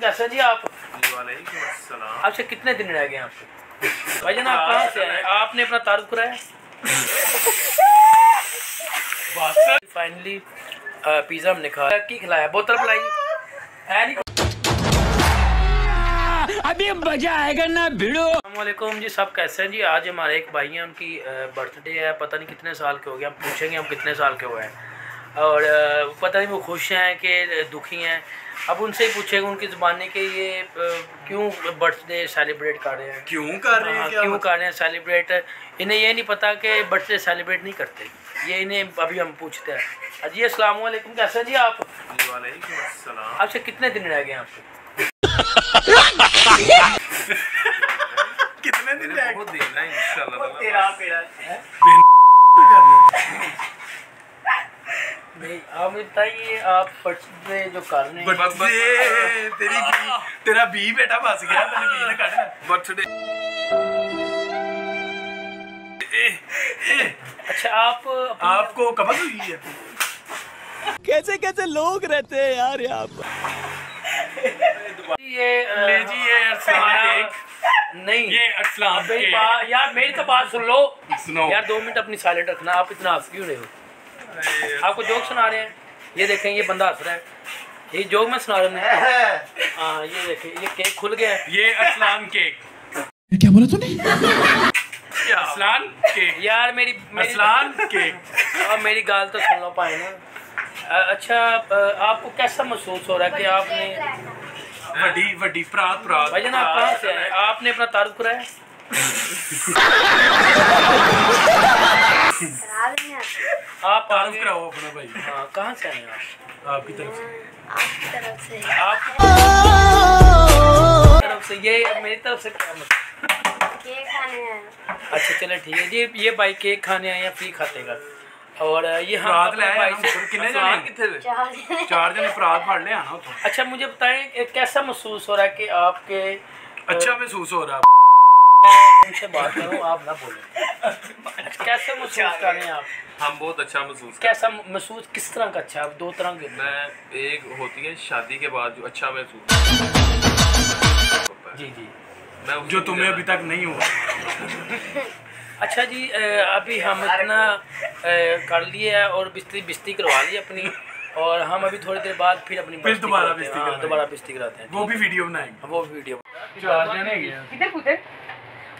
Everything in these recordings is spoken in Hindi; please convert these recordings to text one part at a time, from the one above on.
कैसे जी आप आपसे कितने दिन रह गए आपसे भाईजान आप कहाँ से आए? आपने अपना तारुफ कराया? फाइनली पिज़्ज़ा हमने खाया की खिलाया? बोतल पिलाई? है नहीं? अभी मज़ा आएगा ना भिड़ो। वालेकुम जी सब कैसे हैं जी? आज हमारे एक भाई हैं उनकी बर्थडे है। पता नहीं कितने साल के हो गए। हम पूछेंगे हम कितने साल के हुए हैं। और पता नहीं वो खुश हैं कि दुखी हैं। अब उनसे ही पूछेंगे उनकी ज़ुबानी कि ये क्यों बर्थडे सेलिब्रेट कर रहे हैं? क्यों कर रहे हाँ, हैं क्या क्यों कर रहे हैं सेलिब्रेट? इन्हें ये नहीं पता कि बर्थडे सेलिब्रेट नहीं करते। ये इन्हें अभी हम पूछते हैं। अजी अस्सलाम वालेकुम कैसे जी आप? आपसे कितने दिन रह गए आपको? कितने दिन रह बहुत दिन है इंशाल्लाह नहीं आप मुझे बताइए जो कर रहे हैं। तेरी तेरा बी बेटा फंस गया मैंने बी ने काटना बर्थडे। अच्छा आप आपको कब हुई है? कैसे कैसे लोग रहते हैं यार यहाँ पर? ये ले जी ये केक। नहीं। ये यार मेरी तो बात सुन लो। यार दो मिनट अपनी साइलेंट रखना आप इतना हंस क्यों रहे हो? आपको जोक सुना रहे हैं। ये देखें ये बंदा हंस रहा है। ये जोक में सुना रहे हैं। हाँ ये देखें ये केक खुल गया है। ये अरसलान केक। क्या बोला तूने? अरसलान केक। यार मेरी मेरी अरसलान केक। अब मेरी गाल तो सुन लो पाए ना अच्छा आपको कैसा महसूस हो रहा है कि आपने वड्डी वड्डी प्रात प्रात भाईजान आप कहाँ से आए? आपने अपना तारुफ कराया? आप तारुफ कराओ अपना भाई। हाँ कहाँ से आए आप? आपकी तरफ़ से। आपकी तरफ़ से। आप तरफ़ से ये मेरी तरफ़ से क्या मतलब? केक खाने आए अच्छा चले ठीक है। ये ये भाई केक खाने आए या फ्री खाते का। और ये हम अपने ले भाई आए कितने जने? कितने चार जने। चार जने प्रात फाड़ ले आना तो अच्छा मुझे बताएँ कैसा महसूस हो रहा है कि आपके अच्छा महसूस हो रहा उनसे बात करूँ आप ना बोलें। कैसे महसूस कर रहे हैं आप? हम बहुत अच्छा महसूस कैसा महसूस किस तरह का अच्छा दो तरह के मैं एक होती है शादी के बाद जो अच्छा महसूस जी जी। मैं जो तुम्हें अभी तक नहीं हुआ। अच्छा जी अभी हम इतना कर लिए है और बिस्ती बिस्ती करवा ली अपनी। और हम अभी थोड़ी देर बाद फिर अपनी फिर दोबारा बिस्ती हाँ, दोबारा बिस्ती कराते हैं वो भी वीडियो बनाएँगे। वो भी वीडियो। चार जने गए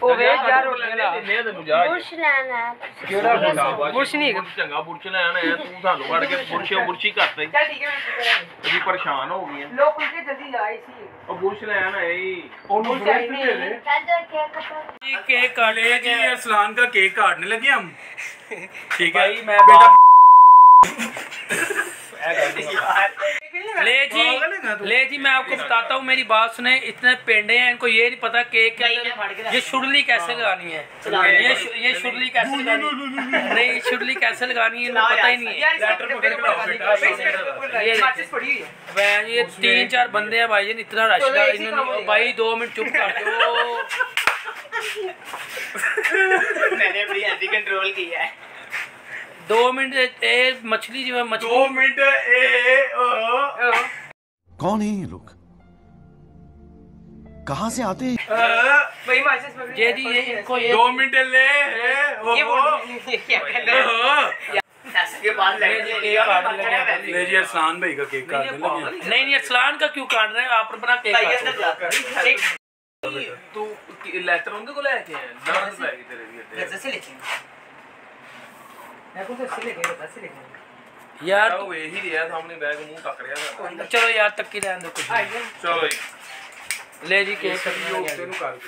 ਕਿੱਧਰ ਪੁੱਤੇ ਉਹ ਵੇ ਯਾਰ ਉੱਠ ਗਿਆ ਨਹੀਂ ਤੈਨੂੰ ਜਾ बुर्श लाना है ਬੁਰਸ਼ ਨਹੀਂ ਚੰਗਾ ਬੁਰਸ਼ ਲੈਣ ਆਇਆ ਤੂੰ ਸਾਨੂੰ ਵੜ ਕੇ ਬੁਰਸ਼ੇ ਬੁਰਸ਼ੀ ਕਰਤਾ ਹੀ ਚੱਲ ਠੀਕ ਹੈ ਮੈਂ ਅਸੀਂ ਪਰੇਸ਼ਾਨ ਹੋ ਗਏ ਲੋਕ ਕੁਲਕੇ ਜਲਦੀ ਆਏ ਸੀ ਉਹ ਬੁਰਸ਼ ਲੈਣ ਆਏ ਹੀ ਉਹਨੂੰ ਬੁਰਸ਼ ਨਹੀਂ ਹੈ। चादर केक कपड़ा जी केक काट ले जी अरसलान का केक काटने लगे हम ठीक है भाई मैं बेटा ले जी ले जी मैं आपको बताता हूँ मेरी बात सुने इतने पेंडे हैं इनको ये नहीं पता केक के ये शुरली कैसे लगानी है? ये ये शुरली कैसे लगानी है? नहीं शुरली कैसे लगानी है पता ही नहीं है। ये- ये माचिस पड़ी हुई है। मैं ये तीन चार बंदे हैं भाई जी इतना रश है ही काम इन्होंने भाई दो मिनट चुप कर दो। मैंने अपनी कंट्रोल की है। दो मिनट ए मछली जो है मछली। दो मिनट कौन है ये लोग? से आते हैं? ये ये इनको दो मिनट ले ये वो भाई का केक काट नहीं नहीं अरसलान का क्यों काट रहे हैं? आप अपना केक तू लेटर उनके को लेके जैसे लिखेंगे। यार तो यही दिया था हमने बैग मुँह टक रहा था। चलो यार तक की रहने दो कुछ चलो जी ले जी केक। सभी योग तेनु कर दे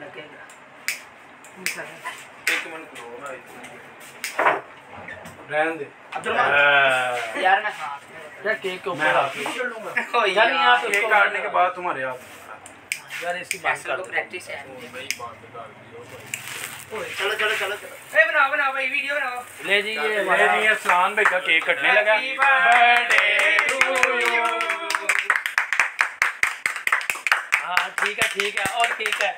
लगेगा। एक मिनट लो ना रहने दे। अब्दुल हाँ। यार मैं यार केक के ऊपर हाथ चल लूँगा। यार नहीं आप केक काटने के बाद तुम्हारे हाथ यार ऐसी बात कर प्रैक्टिस है। हाँ, भाई बात कर दियो चलो चलो चलो चलो। बनाओ बनाओ भाई वीडियो बनाओ। ले जी ले जी। का केक कटने लगा। बर्थडे टू यू हाँ ठीक है ठीक है और ठीक है।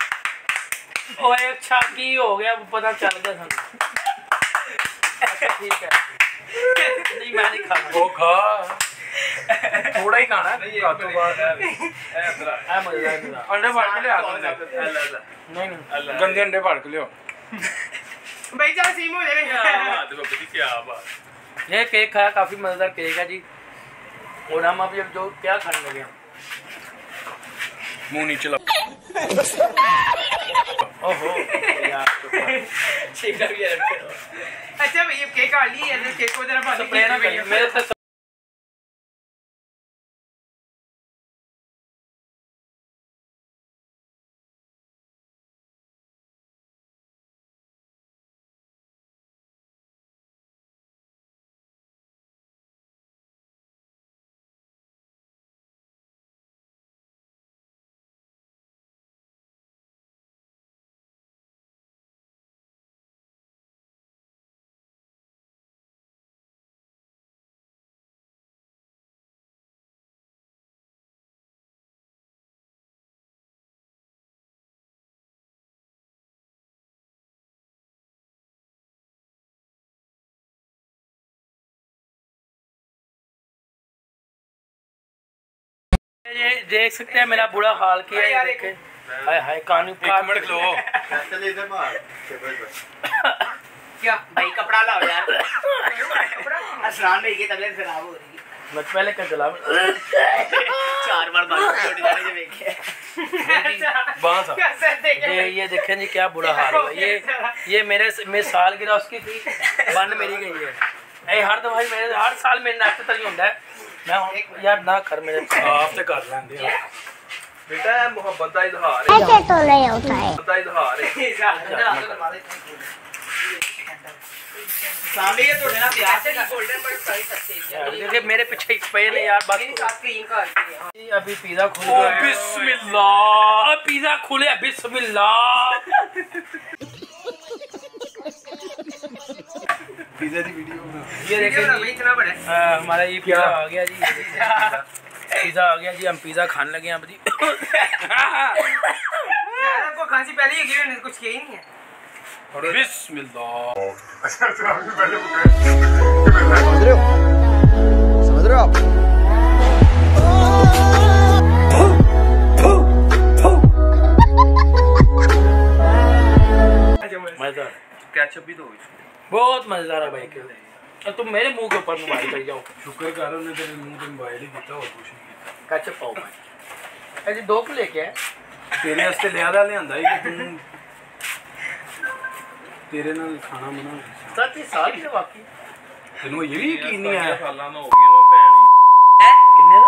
ओए अच्छा की हो गया पता चल गया ਸਾਨੂੰ अच्छा, ठीक है। नहीं मैं नहीं खाना। वो खा। थोड़ा ही खाना है। रातों बाद। अंडे फाड़ ले आ नहीं नहीं। गंदे अंडे फाड़ के लियो भाई जाओ सीमो ले क्या बात है बाबू क्या बात ये केक खाया काफ़ी मज़ेदार केक है जी। और हम अभी अब जो क्या खाने लगे हैं? मुँह नीचे लग ओहो यार तो अच्छा भैया केक आ ली है केक को जरा मेरे से ये देख सकते हैं मेरा बुरा हाल किया है देखे। हाय हाय कानू का मत लो। क्या? भाई कपड़ा लाओ यार। कपड़ा असरान भाई की तबीयत खराब हो रही है। मैं पहले कर चला चार बार बाल छोड़ जाने से देखे। ये ये देखें जी क्या बुरा हाल है। ये ये मेरे मेरे साल गिरा उसकी थी बंद मेरी गई है। ए, हर दवाई मेरे हर साल मेरे नाश्ते तरी होता है। ਮੈਂ ਯਾਰ ਨਾ ਕਰ ਮੇਰੇ ਆਪ ਤੇ ਕਰ ਲੈਂਦੇ ਆ बेटा मोहब्बत का इजहार है। ऐसे तो ले होता है। मोहब्बत का इजहार है। सामने ये थोड़े ना प्यार से गोल्डन बर्ड कर सकते हैं। देखिए मेरे पीछे पे ने यार बात मेरी सास की इनका ये अभी पिज्जा खुल गया बिस्मिल्लाह। पिज्जा पिज्जा जी वीडियो ये देखिए इतना बड़ा हाँ, हमारा ये पिज्जा आ गया जी पिज्जा आ गया जी हम पिज्जा खाने लगे आप जी। को खांसी पहले ही गिरी तो कुछ किया ही नहीं है। अच्छा, समझ रहे हो? समझ रहे हो आप? ਕੈਚਅਪ भी दो इसमें बहुत मजेदार है भाई के और तुम मेरे मुंह के ऊपर मोबाइल कर जाओ ਸ਼ੁਕਰ ਕਰ ਉਹਨੇ ਤੇਰੇ ਮੂੰਹ ਤੇ ਮੋਬਾਈਲ ਹੀ ਕੀਤਾ ਹੋਰ ਕੁਝ ਨਹੀਂ ਕੀਤਾ कैचअप पाओ भाई अजी दो को लेके आए ਤੇਰੇ ਵਾਸਤੇ ਲਿਆਦਾ ਲਿਆਂਦਾ ਹੀ ਕਿ ਤੂੰ ਤੇਰੇ ਨਾਲ ਖਾਣਾ ਬਣਾ सच ही साल ही वाकई ਤੈਨੂੰ ਇਹ ਵੀ ਯਕੀਨ ਨਹੀਂ ਆਇਆ ਸਾਲਾਂ ਦਾ ਹੋ ਗਿਆ ਵਾ ਭੈਣ कितने का ਸਾਈਆਂ ਦਾ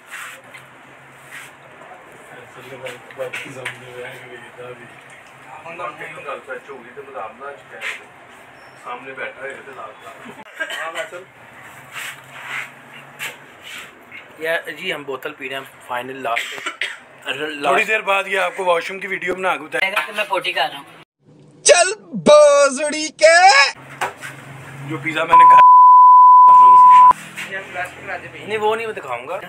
ਹੁਣ ਤਾਂ ਮੈਨੂੰ ਗੱਲ ਸੱਚ ਹੋ ਗਈ ਤੇ ਮਜ਼ਾਕ ਨਾ ਚੁੱਕਿਆ ਸਾਹਮਣੇ ਬੈਠਾ ਹੋਇਆ ਤੇ ਲਾਗ ਲਾ ਹਾਂ ਮੈਂ ਚਲ या जी हम बोतल पी रहे हैं फाइनल लास्ट थोड़ी देर बाद ये आपको वॉशरूम की वीडियो बना के बताया मैं पोटी कर रहा हूँ चल बोजड़ी के जो पिज्जा मैंने खा नहीं वो नहीं मैं दिखाऊंगा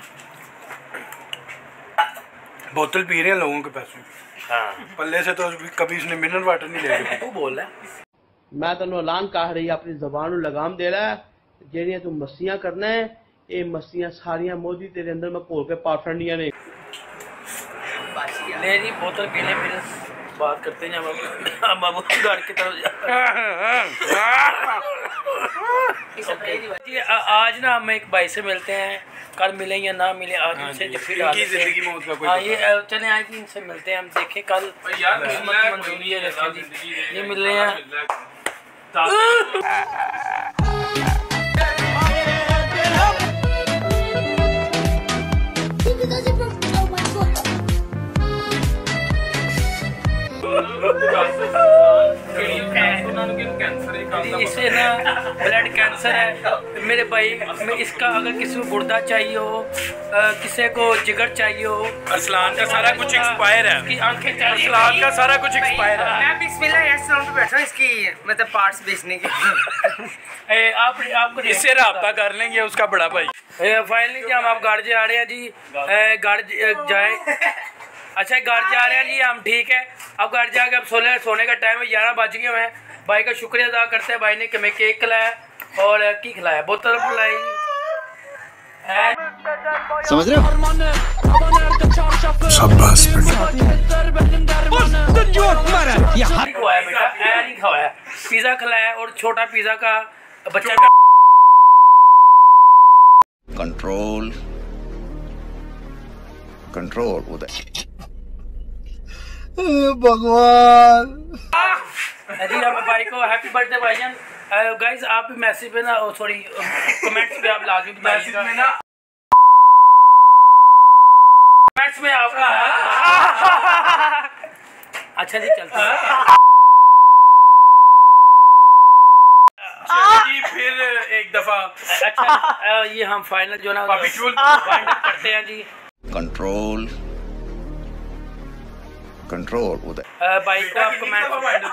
बोतल पी रहे हैं लोगों के पैसे हाँ पल्ले से तो कभी इसने मिनरल वाटर नहीं ले के तू बोल रहा है ਮੈਂ ਤੈਨੂੰ ਐਲਾਨ ਕਰ ਰਹੀ ਆਪਣੀ ਜ਼ਬਾਨ ਨੂੰ ਲਗਾਮ ਦੇ ਲੈ ਜਿਹੜੀਆਂ ਤੂੰ ਮੱਸੀਆਂ ਕਰਨਾ ਹੈ ਇਹ ਮੱਸੀਆਂ ਸਾਰੀਆਂ ਮੋਦੀ ਤੇਰੇ ਅੰਦਰ ਮੈਂ ਘੋਲ ਕੇ ਪਾ ਫੜਨੀਆਂ ਨੇ ले जी बोतल पीने फिर बात करते हैं अब हम अब घर की तरफ जा- आज ना हम एक भाई से मिलते हैं। कल मिले या ना मिले आज उनसे जब फिर इनकी ज़िंदगी मौत का कोई हाँ ये चले आए आज इनसे मिलते हैं। हम देखें कल मंजूरी है ये मिल रहे हैं। इसे ना ब्लड कैंसर है। मेरे भाई मैं इसका अगर किसी को गुर्दा चाहिए हो किसी को जिगर चाहिए हो अरसलान का सारा कुछ एक्सपायर है। इसकी आँखें चाहिए अरसलान का सारा कुछ एक्सपायर है। मैं बिस्मिल्लाह रेस्टोरेंट पे बैठा हूँ इसकी मतलब पार्ट्स बेचने के ए, आप आपको इससे रहा कर लेंगे उसका बड़ा भाई। फाइनली जी हम आप गाड़ी जा रहे हैं जी। ए, गाड़ी जाए। अच्छा गाड़ी जा रहे हैं जी हम ठीक है। अब गाड़ी जाके अब सोने सोने का टाइम है ग्यारह बज गए हैं। भाई का शुक्रिया अदा करते हैं भाई ने कि हमें केक खिलाया और की खिलाया? बोतल पिलाई ए, समझ रहे हो? पिज़्ज़ा खिलाया और छोटा पिज़्ज़ा का बच्चा का कंट्रोल कंट्रोल उदय भगवान। जी हम भाई को हैप्पी बर्थडे भाईजान। गाइस आप भी मैसेज पे ना सॉरी कमेंट्स पे आप लाजमी बताइएगा। में ना कमेंट्स में आपका अच्छा जी चलते हैं। जी फिर एक दफ़ा। अच्छा ये हम फाइनल जो ना करते हैं जी। कंट्रोल कंट्रोल उधर भाई को आप कमेंट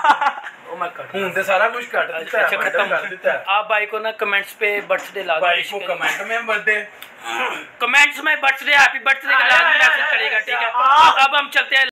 हूँ तो सारा कुछ काट दिया अच्छा खत्म कर दिया आप भाई को ना कमेंट्स पे बर्थडे ला दो भाई को कमेंट में बर्थडे कमेंट्स में बर्थडे हैप्पी बर्थडे का लाइक मैसेज करेगा ठीक है अब हम चलते हैं